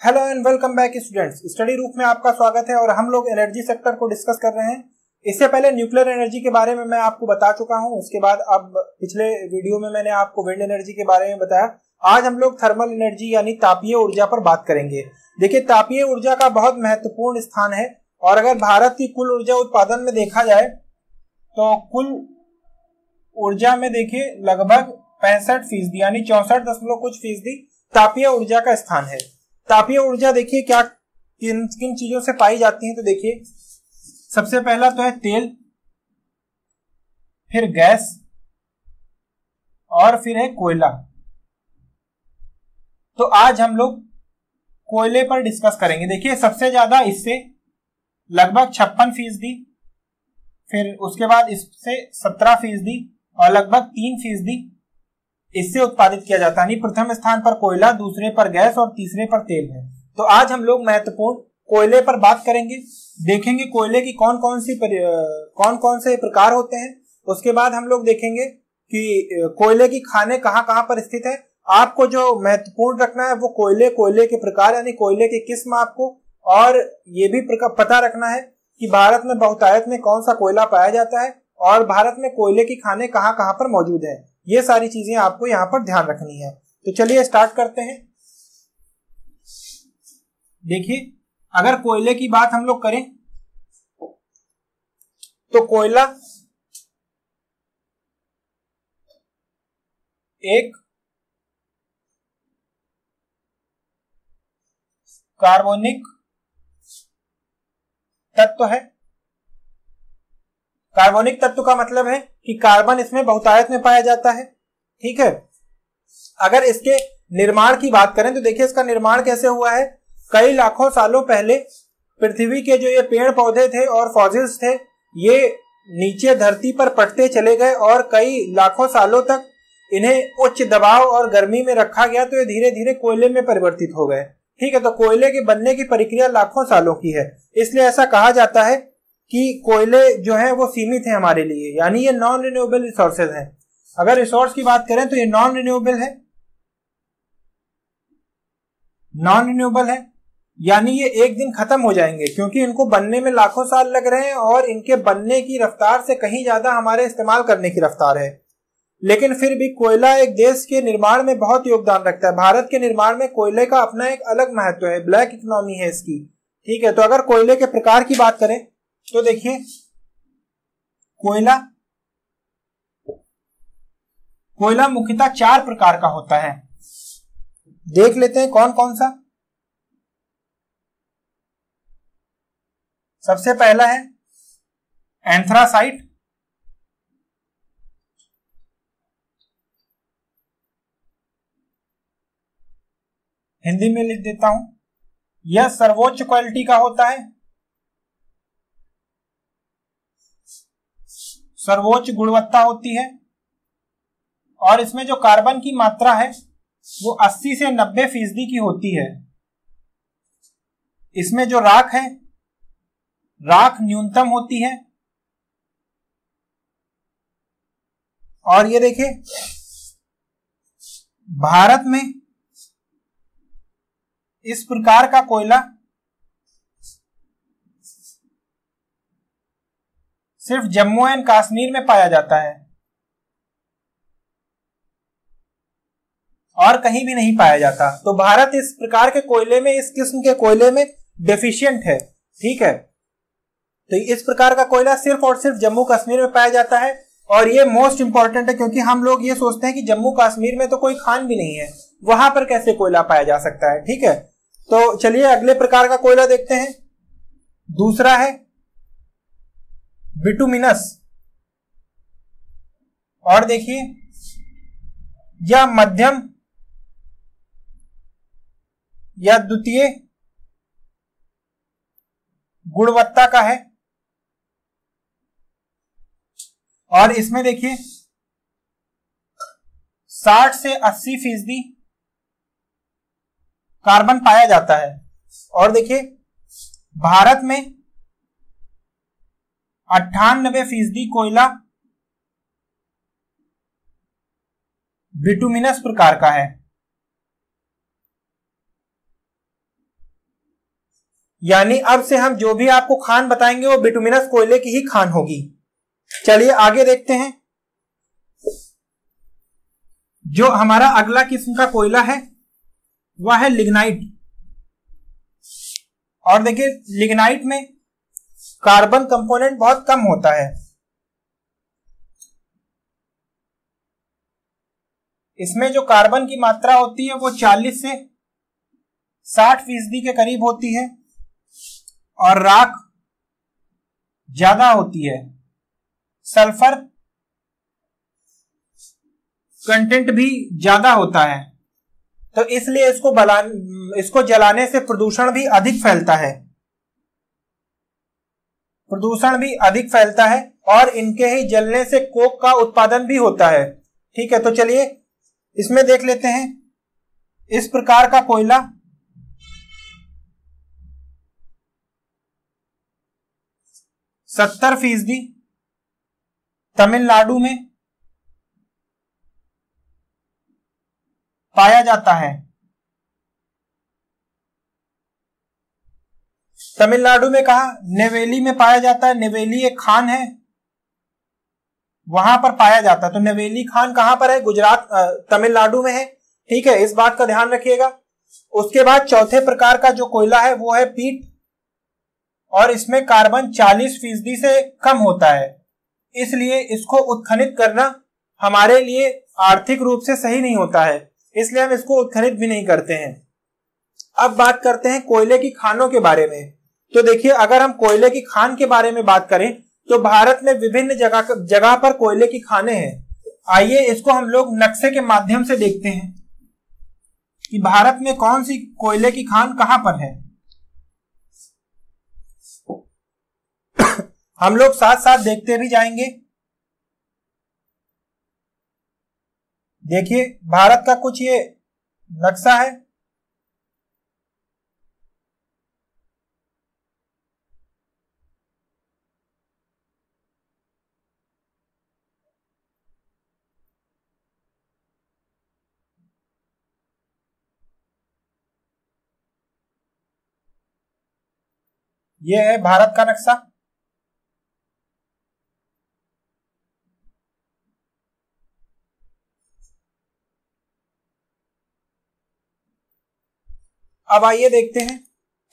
Hello and welcome back students study रूप में आपका स्वागत है और हम लोग एनर्जी सेक्टर को डिस्कस कर रहे हैं। इससे पहले न्यूक्लियर एनर्जी के बारे में मैं आपको बता चुका हूँ। उसके बाद अब पिछले वीडियो में मैंने आपको विंड एनर्जी के बारे में बताया। आज हम लोग थर्मल एनर्जी यानी तापीय ऊर्जा पर बात करेंगे। देखिए, तापीय ऊर्जा का बहुत महत्वपूर्ण स्थान है और अगर भारत की कुल ऊर्जा उत्पादन में देखा जाए तो कुल ऊर्जा में देखिए, लगभग पैंसठ फ़ीसदी यानी चौसठ दशमलव कुछ फ़ीसदी तापीय ऊर्जा का स्थान है। तापीय ऊर्जा देखिए क्या, किन किन चीज़ों से पाई जाती है तो देखिए, सबसे पहला तो है तेल, फिर गैस, और फिर है कोयला। तो आज हम लोग कोयले पर डिस्कस करेंगे। देखिए, सबसे ज़्यादा इससे लगभग छप्पन फ़ीसदी, फिर उसके बाद इससे सत्रह फ़ीसदी और लगभग तीन फ़ीसदी इससे उत्पादित किया जाता है। प्रथम स्थान पर कोयला दूसरे पर गैस और तीसरे पर तेल है। तो आज हम लोग महत्वपूर्ण कोयले पर बात करेंगे। देखेंगे कोयले की कौन कौन सी पर, कौन कौन से प्रकार होते हैं। उसके बाद हम लोग देखेंगे कि कोयले की खाने कहाँ कहाँ पर स्थित है। आपको जो महत्वपूर्ण रखना है वो कोयले कोयले के प्रकार यानी कोयले की किस्म आपको और ये भी पता रखना है कि भारत में बहुतायत में कौन सा कोयला पाया जाता है और भारत में कोयले की खाने कहाँ कहाँ पर मौजूद है। ये सारी चीज़ें आपको यहाँ पर ध्यान रखनी है। तो चलिए स्टार्ट करते हैं। देखिए, अगर कोयले की बात हम लोग करें तो कोयला एक कार्बोनिक तत्व तो है। कार्बोनिक तत्व का मतलब है कि कार्बन इसमें बहुतायत में पाया जाता है। ठीक है? अगर इसके निर्माण की बात करें तो देखिए इसका निर्माण कैसे हुआ है। कई लाखों सालों पहले पृथ्वी के जो ये पेड़ पौधे थे और फॉजिल्स थे, ये नीचे धरती पर पटते चले गए और कई लाखों सालों तक इन्हें उच्च दबाव और गर्मी में रखा गया तो ये धीरे धीरे कोयले में परिवर्तित हो गए। ठीक है? तो कोयले के बनने की प्रक्रिया लाखों सालों की है। इसलिए ऐसा कहा जाता है कि कोयले जो है वो सीमित है हमारे लिए, यानी ये नॉन रिन्यूएबल रिसोर्सेज हैं। अगर रिसोर्स की बात करें तो ये नॉन रिन्यूएबल है। नॉन रिन्यूएबल है, यानी ये एक दिन खत्म हो जाएँगे, क्योंकि इनको बनने में लाखों साल लग रहे हैं और इनके बनने की रफ्तार से कहीं ज़्यादा हमारे इस्तेमाल करने की रफ्तार है। लेकिन फिर भी कोयला एक देश के निर्माण में बहुत योगदान रखता है। भारत के निर्माण में कोयले का अपना एक अलग महत्व है, ब्लैक इकोनॉमी है इसकी। ठीक है तो अगर कोयले के प्रकार की बात करें तो देखिए, कोयला कोयला मुख्यतः चार प्रकार का होता है। देख लेते हैं कौन कौन सा। सबसे पहला है एंथ्रासाइट। हिंदी में लिख देता हूँ, यह सर्वोच्च क्वालिटी का होता है। सर्वोच्च गुणवत्ता होती है। और इसमें जो कार्बन की मात्रा है, वो 80 से 90 फ़ीसदी की होती है। इसमें जो राख है, राख न्यूनतम होती है। और ये देखिए, भारत में इस प्रकार का कोयला सिर्फ़ जम्मू एंड कश्मीर में पाया जाता है। और कहीं भी नहीं पाया जाता। तो भारत इस प्रकार के कोयले में, इस किस्म के कोयले में डेफिशिएंट है। ठीक है? तो इस प्रकार का कोयला सिर्फ़ और सिर्फ़ जम्मू कश्मीर में पाया जाता है। और ये मोस्ट इंपॉर्टेंट है, क्योंकि हम लोग ये सोचते हैं कि जम्मू कश्मीर में तो कोई खान भी नहीं है। वहाँ पर कैसे कोयला पाया जा सकता है? ठीक है? तो चलिए अगले प्रकार का कोयला देखते हैं। दूसरा है बिटुमिनस। और देखिए यह मध्यम, या द्वितीय गुणवत्ता का है। और इसमें देखिए 60 से 80 फ़ीसदी कार्बन पाया जाता है। और देखिए, भारत में अट्ठानबे फ़ीसदी कोयला बिटुमिनस प्रकार का है। यानी अब से हम जो भी आपको खान बताएँगे, वो बिटुमिनस कोयले की ही खान होगी। चलिए आगे देखते हैं। जो हमारा अगला किस्म का कोयला है, वह है लिग्नाइट। और देखिए, लिग्नाइट में कार्बन कंपोनेंट बहुत कम होता है। इसमें जो कार्बन की मात्रा होती है वो 40 से 60 फ़ीसदी के करीब होती है और राख ज़्यादा होती है। सल्फ़र कंटेंट भी ज़्यादा होता है। तो इसलिए इसको बला, इसको जलाने से प्रदूषण भी अधिक फैलता है। प्रदूषण भी अधिक फैलता है और इनके ही जलने से कोक का उत्पादन भी होता है। ठीक है तो चलिए इसमें देख लेते हैं। इस प्रकार का कोयला। सत्तर फ़ीसदी। तमिलनाडु में पाया जाता है। तमिलनाडु में कहा, नेवेली में पाया जाता है, नेवेली एक खान है। वहाँ पर पाया जाता है। तो नेवेली खान कहाँ पर है? गुजरात तमिलनाडु में है। ठीक है, इस बात का ध्यान रखिएगा। उसके बाद चौथे प्रकार का जो कोयला है, वो है पीट। और इसमें कार्बन 40 फ़ीसदी से कम होता है। इसलिए इसको उत्खनित करना हमारे लिए आर्थिक रूप से सही नहीं होता है। इसलिए हम इसको उत्खनित भी नहीं करते हैं। अब बात करते हैं कोयले की खानों के बारे में। तो देखिए, अगर हम कोयले की खान के बारे में बात करें तो भारत में विभिन्न जगह जगह पर कोयले की खाने हैं। आइए इसको हम लोग नक्शे के माध्यम से देखते हैं कि भारत में कौन सी कोयले की खान कहाँ पर है। हम लोग साथ साथ देखते भी जाएँगे। देखिए, भारत का कुछ ये नक्शा है। ये है भारत का नक्शा। अब आइए देखते हैं,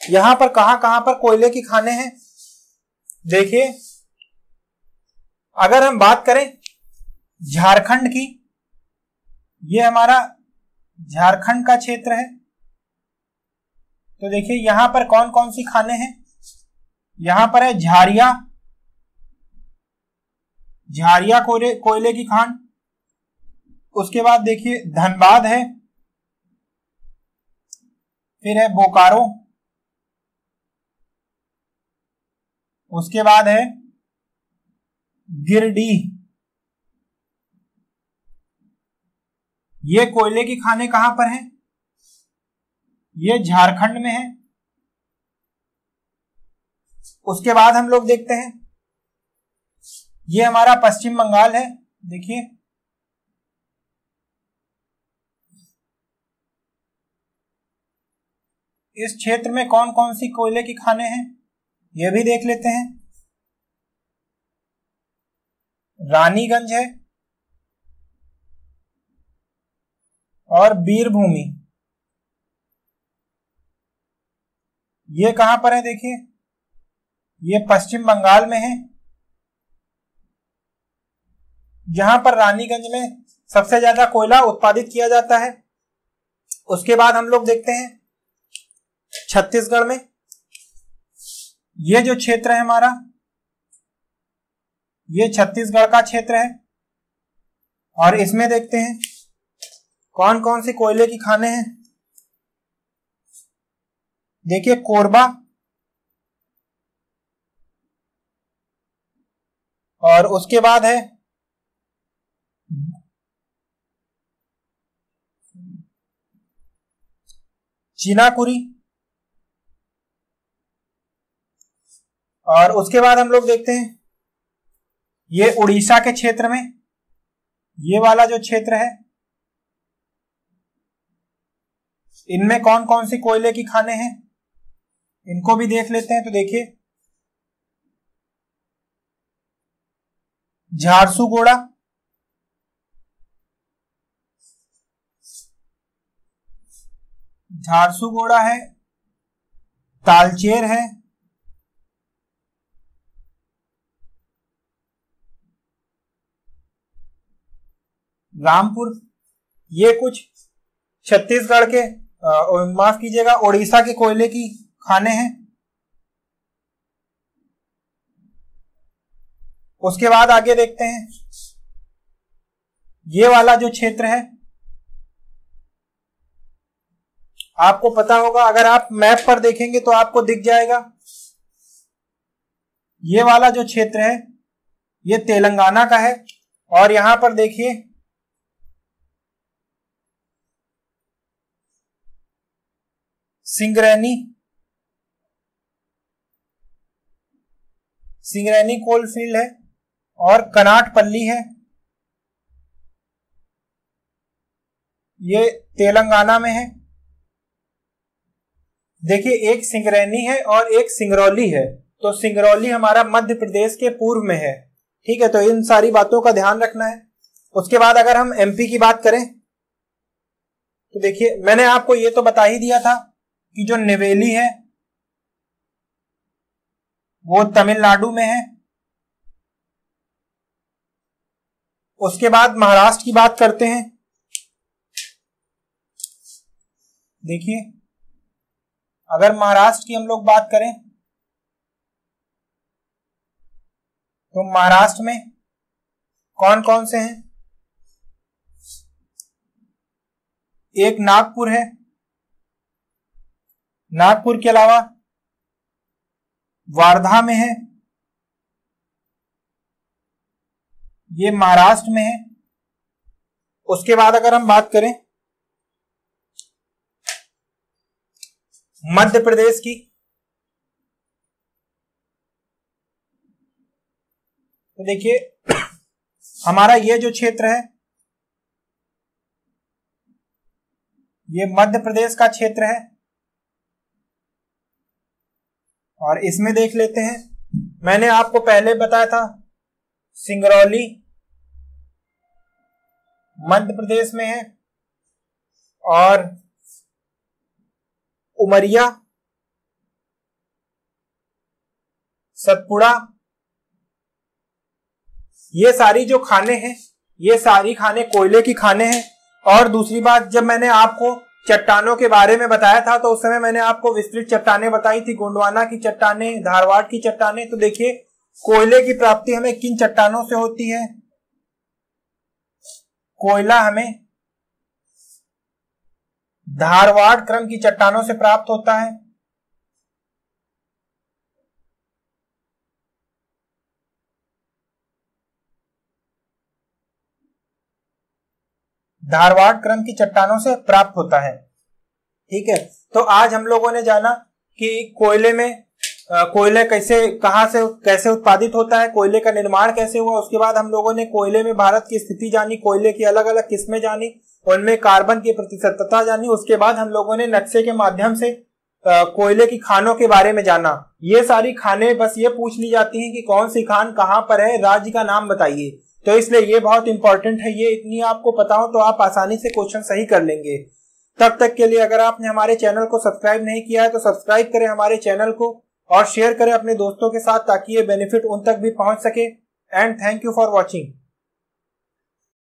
यहाँ पर कहाँ कहाँ पर कोयले की खाने हैं। देखिए, अगर हम बात करें झारखंड की, ये हमारा झारखंड का क्षेत्र है। तो देखिए, यहाँ पर कौन कौन सी खाने हैं? यहाँ पर है झारिया। झारिया कोयले कोयले की खान। उसके बाद देखिए धनबाद है। फिर है बोकारो। उसके बाद है गिरडी। ये कोयले की खाने कहाँ पर हैं? ये झारखंड में है। उसके बाद हम लोग देखते हैं। ये हमारा पश्चिम बंगाल है, देखिए। इस क्षेत्र में कौन कौन सी कोयले की खाने हैं यह भी देख लेते हैं। रानीगंज है और बीरभूमि। ये कहाँ पर है, देखिए। ये पश्चिम बंगाल में है। जहाँ पर रानीगंज में सबसे ज़्यादा कोयला उत्पादित किया जाता है। उसके बाद हम लोग देखते हैं छत्तीसगढ़ में। ये जो क्षेत्र है हमारा, ये छत्तीसगढ़ का क्षेत्र है। और इसमें देखते हैं कौन कौन से कोयले की खाने हैं। देखिए कोरबा और उसके बाद है? चीनाकुरी। और उसके बाद हम लोग देखते हैं। ये उड़ीसा के क्षेत्र में, ये वाला जो क्षेत्र है, इनमें कौन कौन सी कोयले की खाने हैं? इनको भी देख लेते हैं तो देखिए। झारसुगोड़ा झारसुगोड़ा है. तालचेर है. रामपुर, ये कुछ छत्तीसगढ़ के माफ़ कीजिएगा, ओडिशा के कोयले की खाने हैं। उसके बाद आगे देखते हैं। ये वाला जो क्षेत्र है, आपको पता होगा, अगर आप मैप पर देखेंगे तो आपको दिख जाएगा। ये वाला जो क्षेत्र है, ये तेलंगाना का है। और यहाँ पर देखिए, सिंगरैनी सिंगरैनी कोलफील्ड है। और कनाटपल्ली है। ये तेलंगाना में है। देखिए, एक सिंगरैनी है और एक सिंगरौली है। तो सिंगरौली हमारा मध्य प्रदेश के पूर्व में है। ठीक है तो इन सारी बातों का ध्यान रखना है। उसके बाद अगर हम एमपी की बात करें तो देखिए, मैंने आपको ये तो बता ही दिया था कि जो निवेली है, वो तमिलनाडु में है। उसके बाद महाराष्ट्र की बात करते हैं। देखिए, अगर महाराष्ट्र की हम लोग बात करें तो महाराष्ट्र में कौन कौन से हैं? एक नागपुर है। नागपुर के अलावा वारधा में है। ये महाराष्ट्र में है। उसके बाद अगर हम बात करें, मध्य प्रदेश की तो देखिए, हमारा ये जो क्षेत्र है, ये मध्य प्रदेश का क्षेत्र है। और इसमें देख लेते हैं, मैंने आपको पहले बताया था, सिंगरौली मध्य प्रदेश में है और उमरिया, सतपुड़ा, ये सारी जो खाने हैं, ये सारी खाने कोयले की खाने हैं। और दूसरी बात, जब मैंने आपको चट्टानों के बारे में बताया था तो उस समय मैंने आपको विस्तृत चट्टाने बताई थी, गोंडवाना की चट्टाने, धारवाड़ की चट्टाने। तो देखिए, कोयले की प्राप्ति हमें किन चट्टानों से होती है? कोयला हमें धारवाड़ क्रम की चट्टानों से प्राप्त होता है। धारवाड़ क्रम की चट्टानों से प्राप्त होता है। ठीक है तो आज हम लोगों ने जाना कि कोयले में कोयले कैसे, कहाँ से, कैसे उत्पादित होता है, कोयले का निर्माण कैसे हुआ, उसके बाद हम लोगों ने कोयले में भारत की स्थिति जानी, कोयले की अलग अलग किस्में जानी, उनमें कार्बन की प्रतिशतता जानी, उसके बाद हम लोगों ने नक्शे के माध्यम से कोयले की खानों के बारे में जाना। ये सारी खाने बस ये पूछ ली जाती हैं कि कौन सी खान कहाँ पर है, राज्य का नाम बताइए। तो इसलिए ये बहुत इंपॉर्टेंट है, ये इतनी आपको पता हो तो आप आसानी से क्वेश्चन सही कर लेंगे। तब तक के लिए अगर आपने हमारे चैनल को सब्सक्राइब नहीं किया है तो सब्सक्राइब करें हमारे चैनल को। और शेयर करें अपने दोस्तों के साथ ताकि ये बेनिफिट उन तक भी पहुँच सके। And thank you for watching